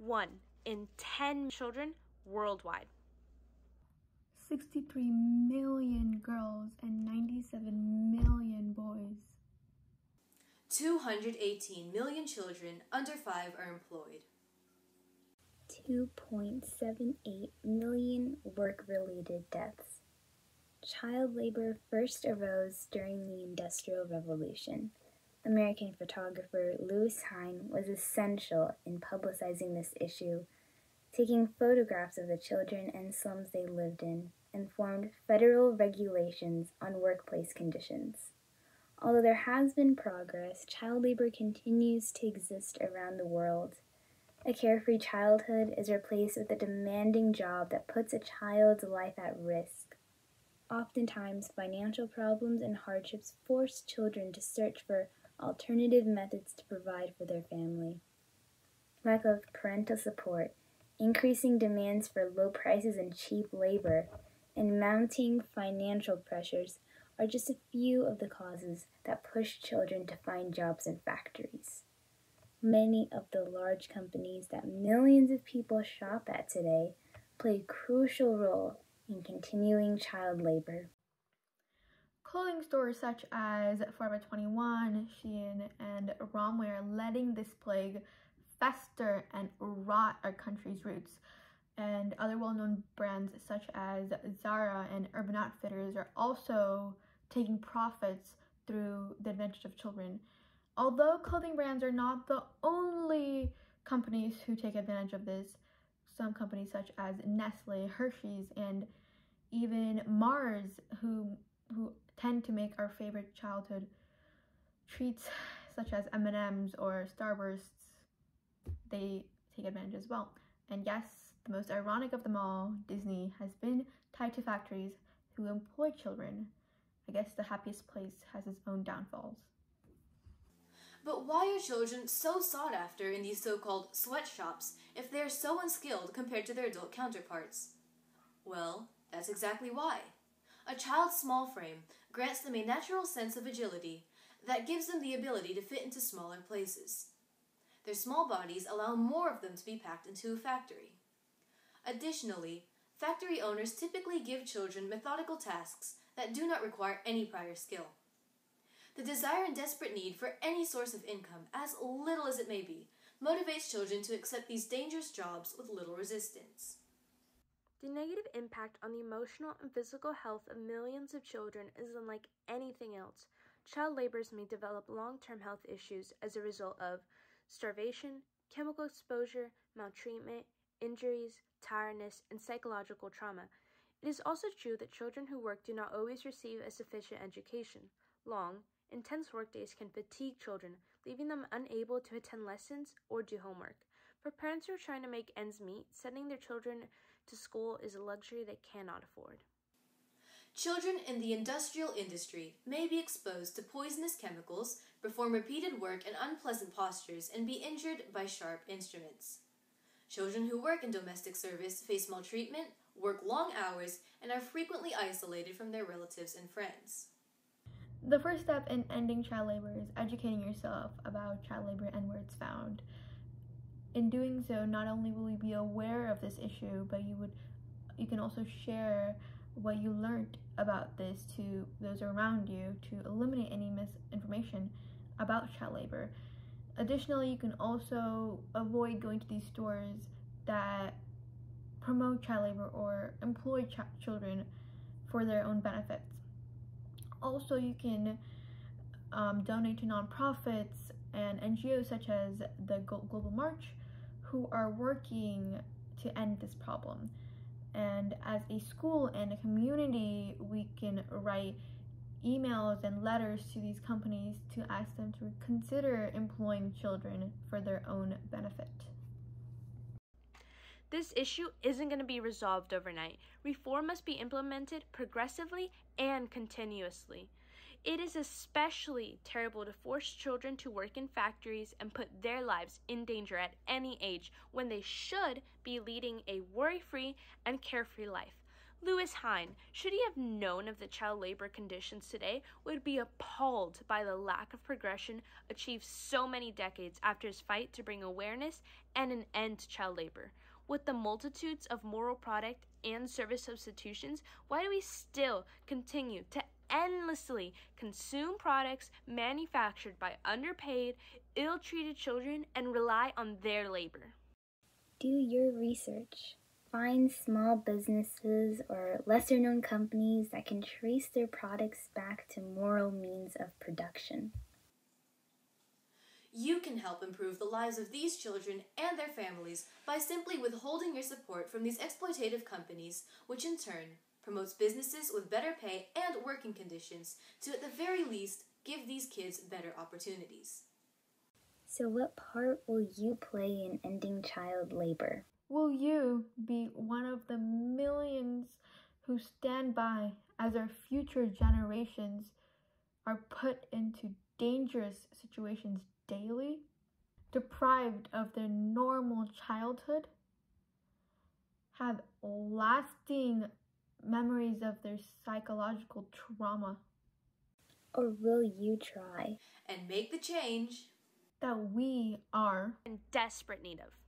one in 10 children worldwide. 63 million girls and 97 million boys. 218 million children under 5 are employed. 2.78 million work related deaths. Child labor first arose during the Industrial Revolution. American photographer Lewis Hine was essential in publicizing this issue, taking photographs of the children and slums they lived in, and formed federal regulations on workplace conditions. Although there has been progress, child labor continues to exist around the world. A carefree childhood is replaced with a demanding job that puts a child's life at risk. Oftentimes, financial problems and hardships force children to search for alternative methods to provide for their family. Lack of parental support, increasing demands for low prices and cheap labor, and mounting financial pressures are just a few of the causes that push children to find jobs in factories. Many of the large companies that millions of people shop at today play a crucial role in continuing child labor. Clothing stores such as Forever 21, Shein, and Romwe are letting this plague fester and rot our country's roots. And other well-known brands such as Zara and Urban Outfitters are also taking profits through the advantage of children. Although clothing brands are not the only companies who take advantage of this, some companies such as Nestle, Hershey's, and even Mars, who who tend to make our favorite childhood treats such as M&Ms or Starbursts, they take advantage as well. And yes, the most ironic of them all, Disney has been tied to factories who employ children. I guess the happiest place has its own downfalls. But why are children so sought after in these so-called sweatshops if they are so unskilled compared to their adult counterparts? Well, that's exactly why. A child's small frame grants them a natural sense of agility that gives them the ability to fit into smaller places. Their small bodies allow more of them to be packed into a factory. Additionally, factory owners typically give children methodical tasks that do not require any prior skill. The desire and desperate need for any source of income, as little as it may be, motivates children to accept these dangerous jobs with little resistance. The negative impact on the emotional and physical health of millions of children is unlike anything else. Child laborers may develop long term health issues as a result of starvation, chemical exposure, maltreatment, injuries, tiredness, and psychological trauma. It is also true that children who work do not always receive a sufficient education. Long, intense workdays can fatigue children, leaving them unable to attend lessons or do homework. For parents who are trying to make ends meet, sending their children to school is a luxury they cannot afford. Children in the industrial industry may be exposed to poisonous chemicals, perform repeated work in unpleasant postures, and be injured by sharp instruments. Children who work in domestic service face maltreatment, work long hours, and are frequently isolated from their relatives and friends. The first step in ending child labor is educating yourself about child labor and where it's found. In doing so, not only will you be aware of this issue, but you would you can also share what you learned about this to those around you to eliminate any misinformation about child labor. Additionally, you can also avoid going to these stores that promote child labor or employ ch children for their own benefits. Also, you can um, donate to nonprofits and NGOs such as the Global March who are working to end this problem. And as a school and a community, we can write emails and letters to these companies to ask them to consider employing children for their own benefit. This issue isn't going to be resolved overnight. Reform must be implemented progressively and continuously. It is especially terrible to force children to work in factories and put their lives in danger at any age when they should be leading a worry free and carefree life. Lewis Hine, should he have known of the child labor conditions today, would be appalled by the lack of progression achieved so many decades after his fight to bring awareness and an end to child labor. With the multitudes of moral product and service substitutions, why do we still continue to endlessly consume products manufactured by underpaid, ill treated children and rely on their labor? Do your research. Find small businesses or lesser known companies that can trace their products back to moral means of production. You can help improve the lives of these children and their families by simply withholding your support from these exploitative companies, which in turn promotes businesses with better pay and working conditions to, at the very least, give these kids better opportunities. So, what part will you play in ending child labor? Will you be one of the millions who stand by as our future generations are put into dangerous situations daily, deprived of their normal childhood, have lasting memories of their psychological trauma? Or will you try and make the change that we are in desperate need of?